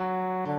Música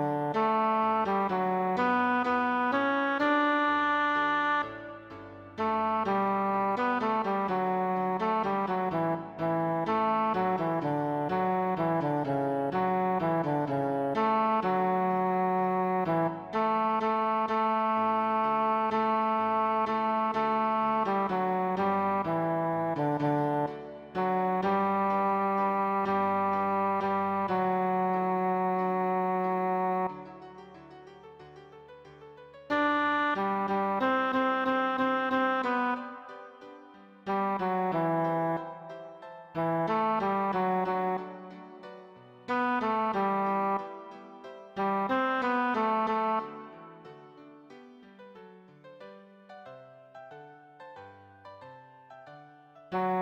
Bye.